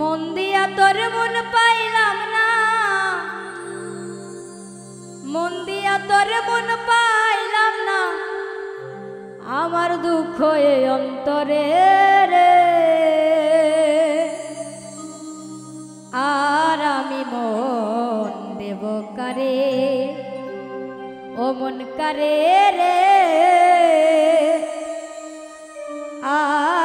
মন দিয়া তোর মন পাইলাম না। মন দিয়া তোর মন পাইলাম না। আমার দুঃখ এ অন্তরে রে। আর আমি মন দেব কারে? ও মন কারে রে? আর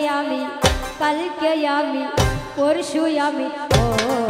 कल्पयामि कल्पयामि के ओ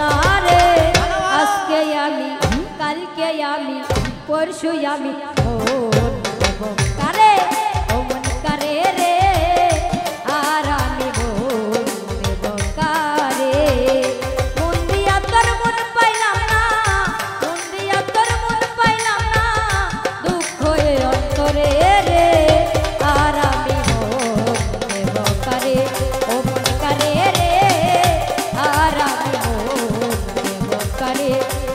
नारे अस्के यामी कल के यामी परशु यामी। ओ करे करे।